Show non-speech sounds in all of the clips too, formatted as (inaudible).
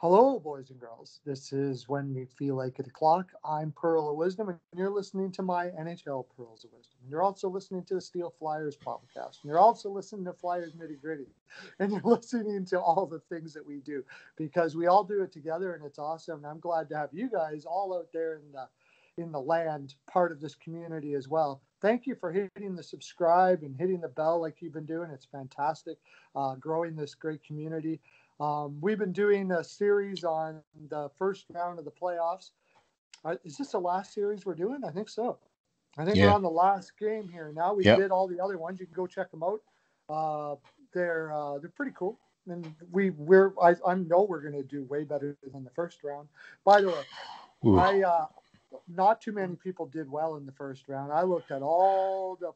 Hello, boys and girls. This is When We Feel Like It O'Clock. I'm Pearl of Wisdom, and you're listening to my NHL Pearls of Wisdom. And you're also listening to the Steel Flyers podcast. And you're also listening to Flyers Nitty Gritty. And you're (laughs) listening to all the things that we do because we all do it together, and it's awesome. And I'm glad to have you guys all out there in the in the land, part of this community as well. Thank you for hitting the subscribe and hitting the bell like you've been doing. It's fantastic, uh, growing this great community. Um, we've been doing a series on the first round of the playoffs. Uh, is this the last series we're doing? I think so. I think yeah. we're on the last game here now. We yep. did all the other ones. You can go check them out. Uh, they're uh, they're pretty cool, and we we're I, I know we're going to do way better than the first round. By the way, Ooh. I uh, not too many people did well in the first round. I looked at all the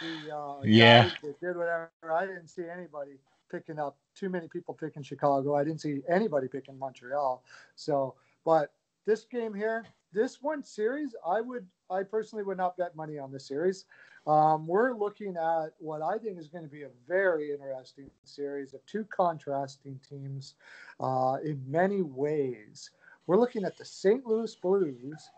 the uh, yeah did whatever. I didn't see anybody picking up too many people picking Chicago. I didn't see anybody picking Montreal. So, but this game here, this one series, I would, I personally would not bet money on this series. Um, we're looking at what I think is going to be a very interesting series of two contrasting teams uh, in many ways. We're looking at the St. Louis Blues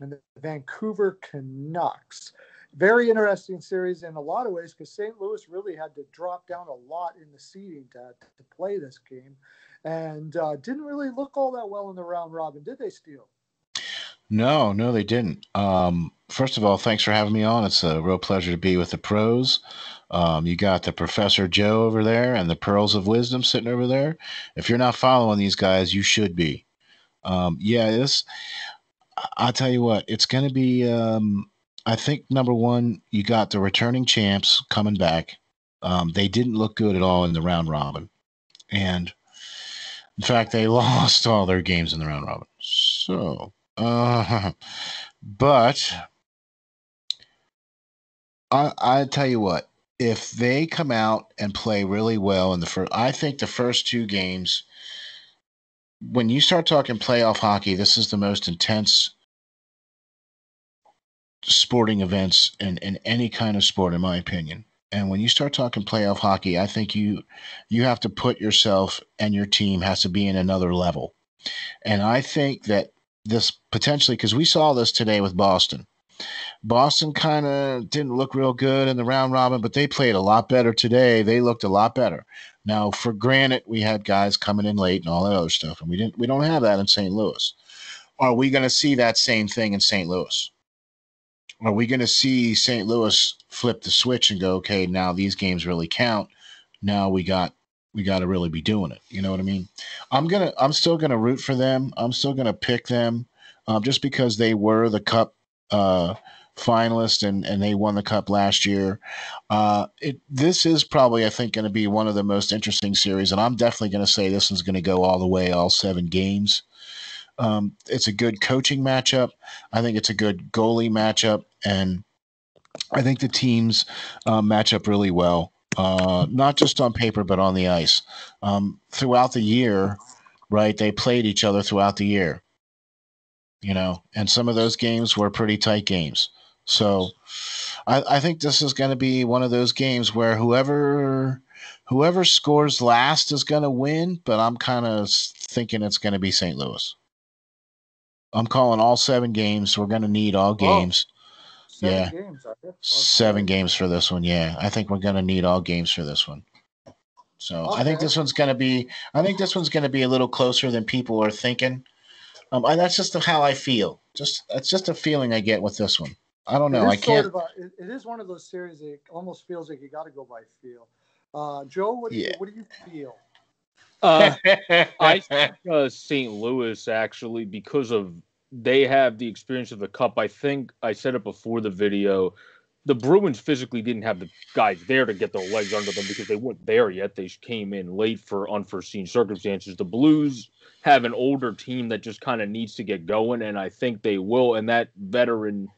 and the Vancouver Canucks very interesting series in a lot of ways because St. Louis really had to drop down a lot in the seeding to, to play this game and uh, didn't really look all that well in the round robin, did they, Steele? No, no, they didn't. Um, first of all, thanks for having me on. It's a real pleasure to be with the pros. Um, you got the Professor Joe over there and the Pearls of Wisdom sitting over there. If you're not following these guys, you should be. Um, yeah, this. I'll tell you what, it's going to be. Um, I think number one, you got the returning champs coming back. Um, they didn't look good at all in the round robin, and in fact, they (laughs) lost all their games in the round robin. So, uh, (laughs) but I I tell you what, if they come out and play really well in the first, I think the first two games. When you start talking playoff hockey, this is the most intense sporting events in, in any kind of sport, in my opinion. And when you start talking playoff hockey, I think you you have to put yourself and your team has to be in another level. And I think that this potentially because we saw this today with Boston. Boston kind of didn't look real good in the round robin, but they played a lot better today. They looked a lot better. Now, for granted, we had guys coming in late and all that other stuff, and we didn't. We don't have that in St. Louis. Are we going to see that same thing in St. Louis? Are we going to see St. Louis flip the switch and go, okay, now these games really count. Now we got we got to really be doing it. You know what I mean? I'm gonna I'm still gonna root for them. I'm still gonna pick them, um, just because they were the Cup uh, finalist and and they won the Cup last year. Uh, it this is probably I think going to be one of the most interesting series, and I'm definitely going to say this one's going to go all the way, all seven games. Um, it's a good coaching matchup. I think it's a good goalie matchup, and I think the teams uh, match up really well, uh, not just on paper but on the ice. Um, throughout the year, right? They played each other throughout the year, you know, and some of those games were pretty tight games. So, I, I think this is going to be one of those games where whoever whoever scores last is going to win. But I'm kind of thinking it's going to be St. Louis. I'm calling all seven games. We're going to need all games. Oh, yeah, games, seven games for this one. Yeah, I think we're going to need all games for this one. So okay. I think this one's going to be. I think this one's going to be a little closer than people are thinking. Um, and that's just how I feel. Just that's just a feeling I get with this one. I don't know. I can't. Sort of a, it is one of those series that almost feels like you got to go by feel. Uh, Joe, what do yeah. you what do you feel? Uh, (laughs) I think uh, St. Louis actually because of they have the experience of the cup. I think I said it before the video. The Bruins physically didn't have the guys there to get their legs under them because they weren't there yet. They came in late for unforeseen circumstances. The Blues have an older team that just kind of needs to get going, and I think they will. And that veteran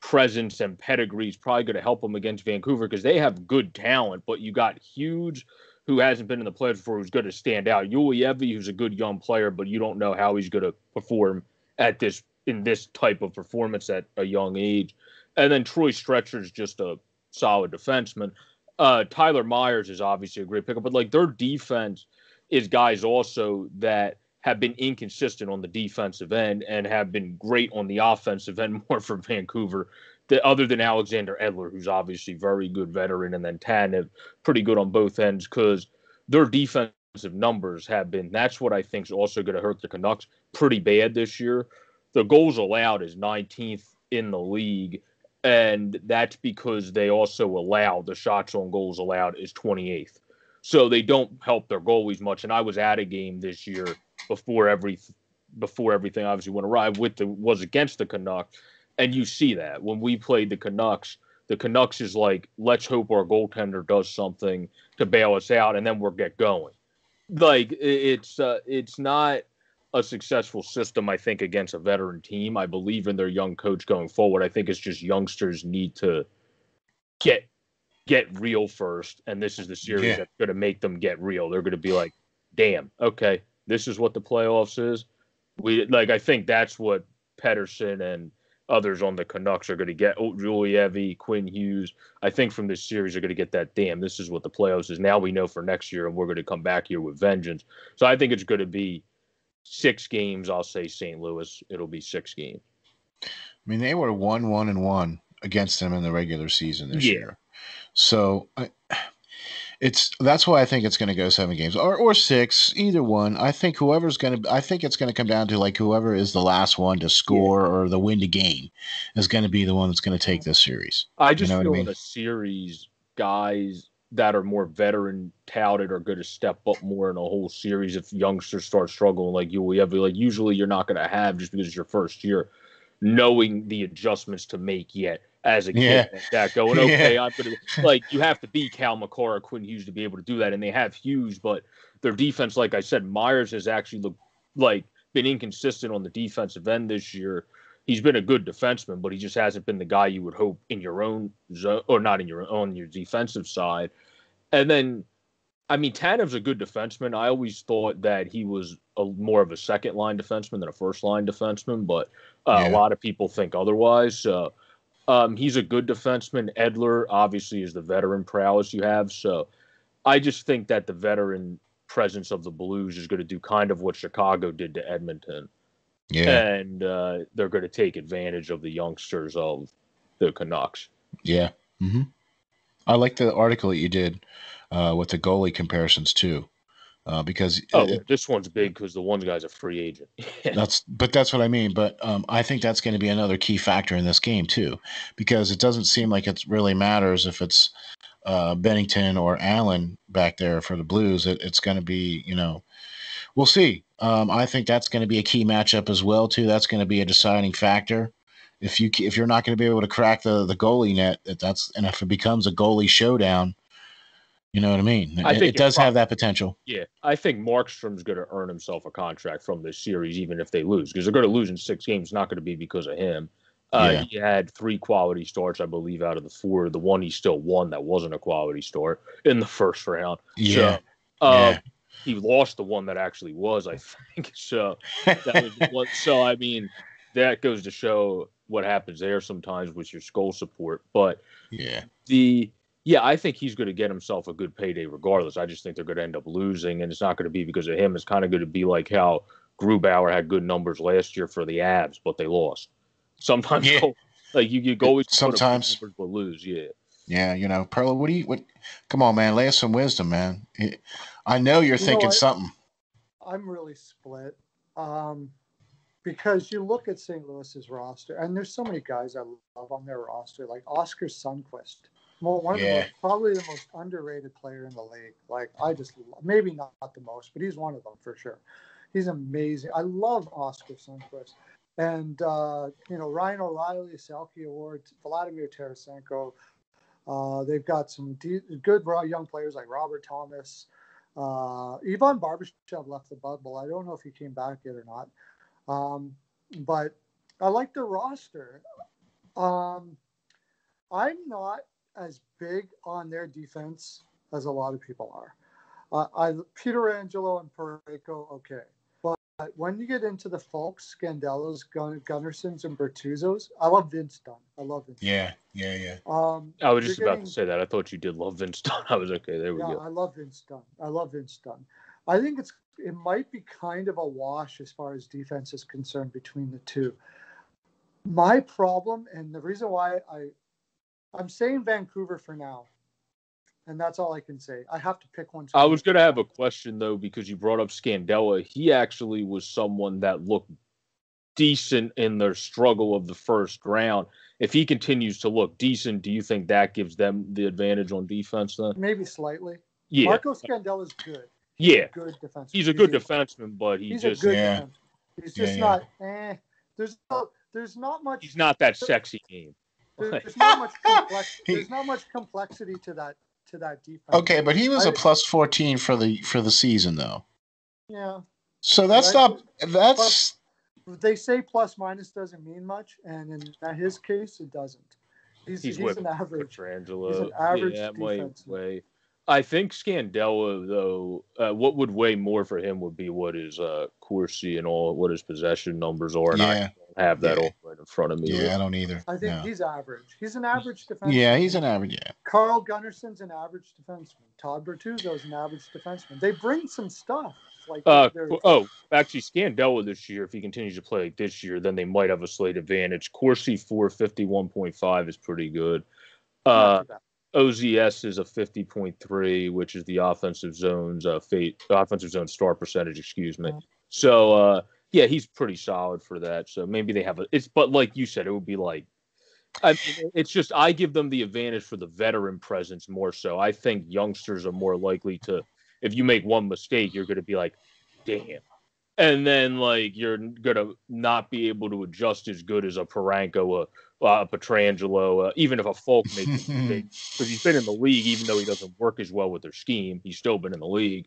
presence and pedigree is probably going to help them against Vancouver because they have good talent, but you got huge who hasn't been in the playoffs before who's going to stand out. Juolevi, who's a good young player, but you don't know how he's going to perform at this in this type of performance at a young age. And then Troy is just a solid defenseman. Uh, Tyler Myers is obviously a great pickup, but like their defense is guys also that have been inconsistent on the defensive end and have been great on the offensive end (laughs) more for Vancouver. The, other than Alexander Edler, who's obviously very good veteran, and then Tanev, pretty good on both ends because their defensive numbers have been. That's what I think is also going to hurt the Canucks pretty bad this year. The goals allowed is 19th in the league, and that's because they also allow the shots on goals allowed is 28th. So they don't help their goalies much. And I was at a game this year before every before everything obviously went awry with the was against the Canucks, and you see that when we played the Canucks, the Canucks is like let's hope our goaltender does something to bail us out, and then we'll get going. Like it's uh, it's not a successful system, I think, against a veteran team. I believe in their young coach going forward. I think it's just youngsters need to get get real first, and this is the series yeah. that's going to make them get real. They're going to be like, "Damn, okay, this is what the playoffs is." We like, I think that's what Pettersson and others on the Canucks are going to get. Oh, Juolevi, Quinn Hughes. I think from this series are going to get that. Damn, this is what the playoffs is. Now we know for next year, and we're going to come back here with vengeance. So I think it's going to be six games. I'll say St. Louis. It'll be six games. I mean, they were one, one, and one against them in the regular season this yeah. year. So I, it's that's why I think it's going to go seven games or or six, either one. I think whoever's going to, I think it's going to come down to like whoever is the last one to score yeah. or the win to game is going to be the one that's going to take this series. I just you know feel I mean? a series, guys that are more veteran touted are going to step up more in a whole series if youngsters start struggling like you will ever like usually you're not going to have just because it's your first year knowing the adjustments to make yet as a kid yeah. that going okay yeah. i'm gonna like you have to be Cal or quinn hughes to be able to do that and they have hughes but their defense like i said myers has actually looked like been inconsistent on the defensive end this year he's been a good defenseman, but he just hasn't been the guy you would hope in your own zone or not in your own your defensive side. And then, I mean, Tanev's a good defenseman. I always thought that he was a, more of a second line defenseman than a first line defenseman, but uh, yeah. a lot of people think otherwise. So um, he's a good defenseman. Edler obviously is the veteran prowess you have. So I just think that the veteran presence of the Blues is going to do kind of what Chicago did to Edmonton. Yeah. And uh, they're going to take advantage of the youngsters of the Canucks. Yeah. Mm-hmm. I like the article that you did uh, with the goalie comparisons too, uh, because oh, it, this one's big because the one guy's a free agent. (laughs) that's but that's what I mean. But um, I think that's going to be another key factor in this game too, because it doesn't seem like it really matters if it's uh, Binnington or Allen back there for the Blues. It, it's going to be you know, we'll see. Um, I think that's going to be a key matchup as well too. That's going to be a deciding factor if you if you're not going to be able to crack the the goalie net, that's and if it becomes a goalie showdown, you know what I mean. I it, think it does probably, have that potential. Yeah, I think Markstrom's going to earn himself a contract from this series, even if they lose, because they're going to lose in six games. Not going to be because of him. Uh, yeah. He had three quality starts, I believe, out of the four. The one he still won that wasn't a quality start in the first round. Yeah. So, uh, yeah. He lost the one that actually was, I (laughs) think. So that was one. So I mean, that goes to show what happens there sometimes with your skull support. But yeah, the yeah, I think he's going to get himself a good payday regardless. I just think they're going to end up losing, and it's not going to be because of him. It's kind of going to be like how Grubauer had good numbers last year for the Avs, but they lost. Sometimes, yeah. like you, you go sometimes numbers but lose. Yeah. Yeah, you know, Perla, what do you? What? Come on, man, lay us some wisdom, man. I know you're you thinking know, I, something. I'm really split. Um, because you look at St. Louis's roster, and there's so many guys I love on their roster, like Oskar Sundqvist, one of yeah. the most, probably the most underrated player in the league. Like I just maybe not, the most, but he's one of them for sure. He's amazing. I love Oskar Sundqvist, and uh, you know Ryan O'Reilly, Selke Award, Vladimir Tarasenko. Uh, they've got some de- good young players like Robert Thomas. Uh, Ivan Barbashev left the bubble. I don't know if he came back yet or not. Um, but I like the roster. Um, I'm not as big on their defense as a lot of people are. Uh, I Pietrangelo and Parayko, okay. But when you get into the Faulks, Scandellas, Gun- Gunnarssons, and Bertuzzos, I love Vince Dunn. I love Vince. Yeah, yeah, yeah. Um, I was just about getting, to say that. I thought you did love Vince Dunn. (laughs) I was okay. There we yeah, go. I love Vince Dunn. I love Vince Dunn. I think it's it might be kind of a wash as far as defense is concerned between the two. My problem and the reason why I I'm saying Vancouver for now. And that's all I can say. I have to pick one. I was going to have a question though because you brought up Scandella. He actually was someone that looked decent in their struggle of the first round. If he continues to look decent, do you think that gives them the advantage on defense then? Maybe slightly. Yeah. Marco Scandella is good. Yeah. Good defenseman. He's a good defenseman, but he he's just a good Yeah. defenseman. He's just Yeah, not eh. There's no there's not much he's not that sexy game. There- there's not much (laughs) complex, He- there's not much complexity to that to that defense. Okay, but he was a I- plus fourteen for the for the season though. Yeah. So that's Right. not that's They say plus minus doesn't mean much, and in his case it doesn't. He's He's he's, with an average. Pietrangelo. He's an average yeah, it might defenseman. Weigh. I think Scandella though, uh, what would weigh more for him would be what his uh Corsi and all what his possession numbers are. And I yeah, don't have that Yeah. all right in front of me. yeah. I don't either. I think No. he's average. He's an average defenseman. Yeah, he's an average. Yeah, Carl Gunnarsson's an average defenseman. Todd Bertuzzo's an average defenseman. They bring some stuff. Like Uh, oh, actually, Scandella this year, if he continues to play like this year, then they might have a slight advantage. Corsi four fifty one point five is pretty good. not Uh, too bad. OZS is a fifty point three, which is the offensive zone's uh, fate, offensive zone star percentage. Excuse me. Mhm. So uh, yeah, he's pretty solid for that. So maybe they have a. It's but like you said, it would be like. I it's just I give them the advantage for the veteran presence more so. I think youngsters are more likely to, if you make one mistake, you're going to be like, damn. And then like you're gonna not be able to adjust as good as a Parayko, a, a Pietrangelo, uh, even if a Faulk makes (laughs) a mistake because he's been in the league, even though he doesn't work as well with their scheme, he's still been in the league.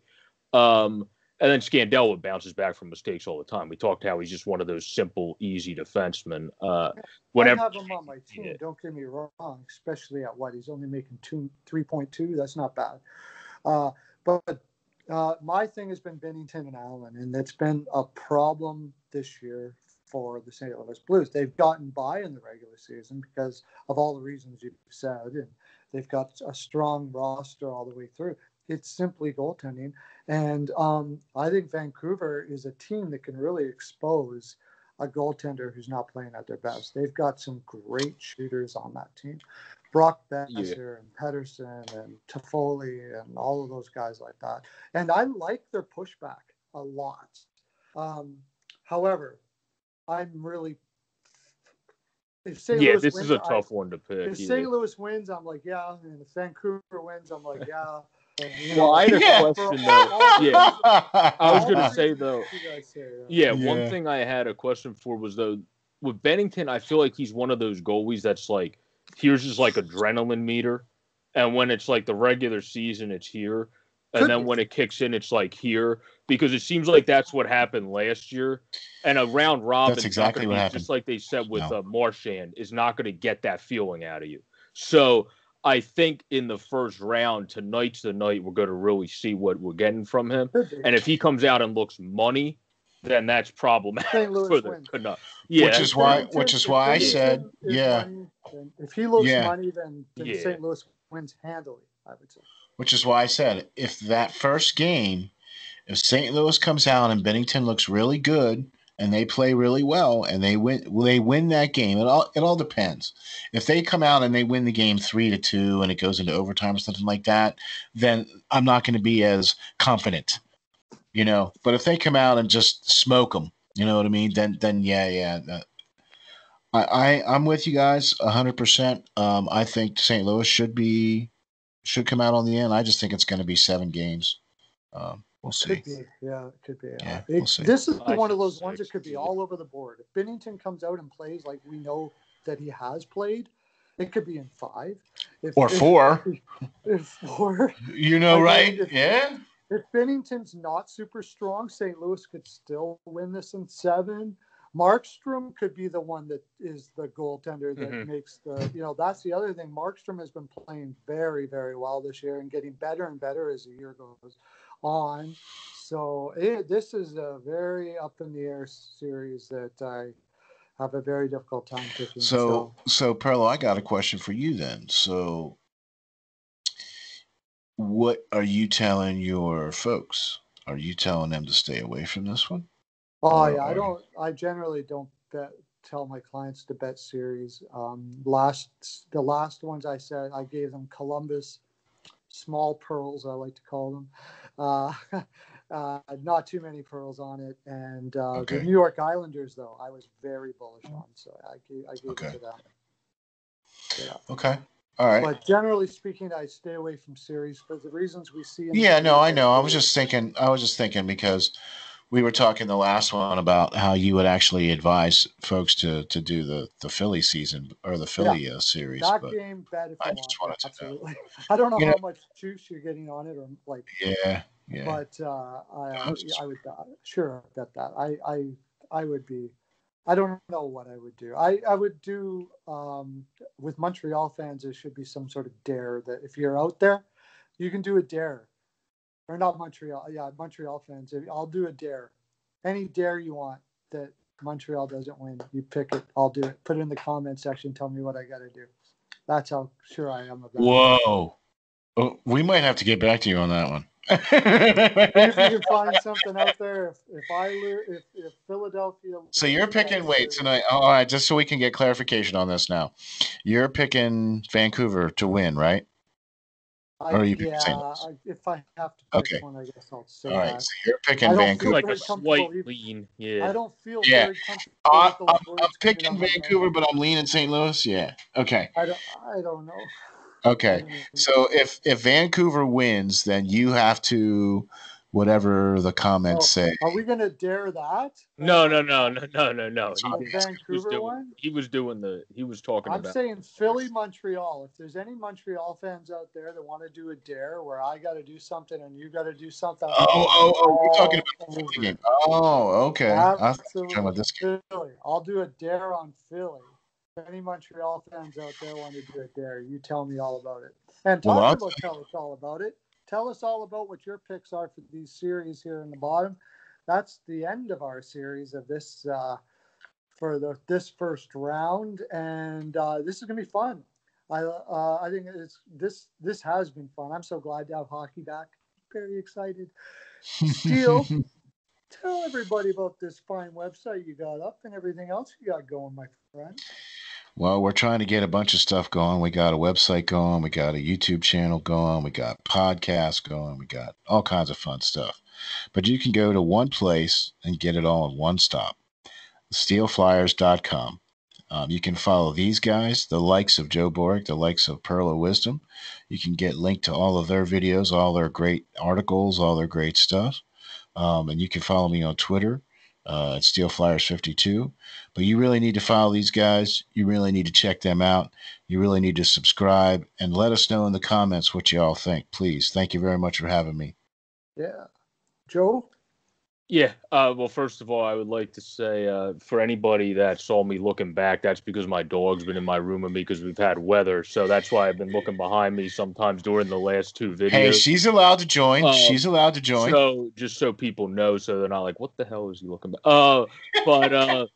Um, and then Scandella bounces back from mistakes all the time. We talked how he's just one of those simple, easy defensemen. Uh, whenever I have him on my team. Yeah. Don't get me wrong, especially at what he's only making two, three point two. That's not bad. Uh, but uh, my thing has been Binnington and Allen, and it's been a problem this year for the St. Louis Blues. They've gotten by in the regular season because of all the reasons you've said, and they've got a strong roster all the way through. It's simply goaltending, and um, I think Vancouver is a team that can really expose a goaltender who's not playing at their best. They've got some great shooters on that team. Brock Boeser and Pettersson and Toffoli and all of those guys like that. And I like their pushback a lot. Um, however, I'm really if St. yeah, Louis this wins, is a I- tough one to pick. if yeah. St. Louis wins, I'm like, yeah. And if Vancouver wins, I'm like, yeah. (laughs) And, you Well, I had a Yeah. (laughs) question though. Yeah, (laughs) I was gonna say though. you Yeah, one Yeah. thing I had a question for was though with Binnington, I feel like he's one of those goalies that's like here's just like adrenaline meter, and when it's like the regular season, it's here, and Could then when it kicks in, it's like here because it seems like that's what happened last year, and a round robin. That's exactly what happened. Just like they said with No. uh, Marchand, is not going to get that feeling out of you. So. I think in the first round, tonight's the night we're going to really see what we're getting from him. And if he comes out and looks money, then that's problematic St. Louis (laughs) for the. Canucks. Yeah, Which is why- which is why I said, yeah. money, if he looks Yeah. money, then, then Yeah. St. Louis wins handily. I would say. Which is why I said if that first game, if St. Louis comes out and Binnington looks really good and they play really well and they win, they win that game. It all it all depends. If they come out and they win the game three to two and it goes into overtime or something like that, then I'm not going to be as confident, you know. But if they come out and just smoke them, you know what I mean? Then then yeah yeah. that- I, I I'm with you guys hundred percent. Um, I think St. Louis should be should come out on the end. I just think it's going to be seven games. Um, we'll see. Could be, yeah, it could be. Yeah, Uh, we'll see. this is I one of those ones that could be all over the board. If Binnington comes out and plays like we know that he has played, it could be in five. If, Or if- four. (laughs) If four. You know, I mean, right? if- Yeah. If Binnington's not super strong, St. Louis could still win this in seven. Markstrom could be the one that is the goaltender that Mhm. makes the, you know, that's the other thing. Markstrom has been playing very, very well this year and getting better and better as the year goes on. So it, this is a very up in the air series that I have a very difficult time picking. So, so Perlo, I got a question for you then. So, what are you telling your folks? Are you telling them to stay away from this one? Oh yeah, I don't. I generally don't bet. Tell my clients to bet series. Um, last the last ones I said I gave them Columbus small pearls. I like to call them. Uh, (laughs) uh, not too many pearls on it, and uh, Okay. the New York Islanders though I was very bullish on, so I gave I gave Okay. it to them. Yeah, Okay. All right. but generally speaking, I stay away from series for the reasons we see. Yeah, no, I know. I was just thinking. I was just thinking because we were talking the last one about how you would actually advise folks to to do the the Philly season or the Philly uh, series. that But game if I you just want. wanted to know. Absolutely. (laughs) I don't know You how know- much juice you're getting on it, or like yeah, yeah. but uh, I, I just- I would uh, sure bet that. I, I I would be. I don't know what I would do. I, I would do um, with Montreal fans. There should be some sort of dare that if you're out there, you can do a dare, or not Montreal. Yeah, Montreal fans. I'll do a dare, any dare you want that Montreal doesn't win. You pick it. I'll do it. Put it in the comment section. Tell me what I got to do. That's how sure I am about it. Whoa. Oh, we might have to get back to you on that one. if you can (laughs) find something out there, if, if I if, if Philadelphia. so you're picking. Wait tonight. All right, just so we can get clarification on this now. You're picking Vancouver to win, right? I, or are you picking yeah, St. Louis? I, if I have to pick Okay. one, I guess I'll say All right. that. So you're picking I don't feel Vancouver. like very a comfortable slight even- lean. I don't feel Yeah. very comfortable. Uh, I'm, I'm picking out of my Vancouver, but I'm leaning St. Louis. Yeah. Okay. I don't. I don't know. Okay. So if if Vancouver wins, then you have to whatever the comments Oh, say. Are we gonna dare that? No, no, no, no, no, no, no. He, A did- he was doing. one? He was doing the. He was talking I'm about. saying Philly, Montreal. If there's any Montreal fans out there that want to do a dare where I got to do something and you got to do something. Oh, oh, oh! You're talking about the Philly game. Oh, okay. Absolutely. About this game. Philly. I'll do a dare on Philly. If any Montreal fans out there want to do a dare, you tell me all about it. And talk I'll- about tell us all about it. Tell us all about what your picks are for these series here in the bottom. That's the end of our series of this uh, for the this first round, and uh, this is gonna be fun. I uh, I think it's this this has been fun. I'm so glad to have hockey back. Very excited. Steel, (laughs) tell everybody about this fine website you got up and everything else you got going, my friend. Well, we're trying to get a bunch of stuff going. We got a website going. We got a YouTube channel going. We got podcasts going. We got all kinds of fun stuff. But you can go to one place and get it all in one stop steelflyers.com. Um, you can follow these guys, the likes of Joe Borek, the likes of Pearl of Wisdom. You can get linked to all of their videos, all their great articles, all their great stuff. Um, and you can follow me on Twitter uh, at SteelFlyers52. But you really need to follow these guys. You really need to check them out. You really need to subscribe and let us know in the comments what you all think, please. Thank you very much for having me. Yeah. Joe? Yeah. Uh, well, first of all, I would like to say uh, for anybody that saw me looking back, that's because my dog's been in my room with me because we've had weather. So that's why I've been looking behind me sometimes during the last two videos. Hey, she's allowed to join. Uh, she's allowed to join. So just so people know, so they're not like, "What the hell is he looking at?" Uh, but uh,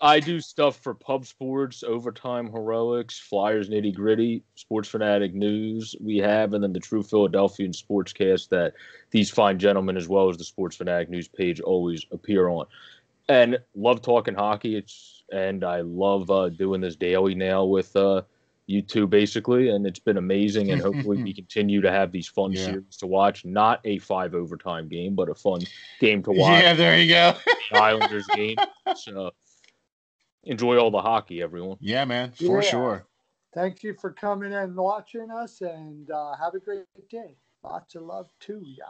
I do stuff for Pub Sports, Overtime Heroics, Flyers Nitty Gritty, Sports Fanatic News. We have, and then the True Philadelphian Sportscast that these fine gentlemen, as well as the Sports Fanatic News page, always appear on. And love talking hockey. It's and I love uh, doing this daily now with uh, you two basically, and it's been amazing. And hopefully we (laughs) continue to have these fun Yeah. series to watch. Not a five overtime game, but a fun game to watch. Yeah, there you go. Islanders game. So enjoy all the hockey, everyone. yeah, man, for Yeah. sure. Thank you for coming and watching us, and uh, have a great day. Lots of love to ya.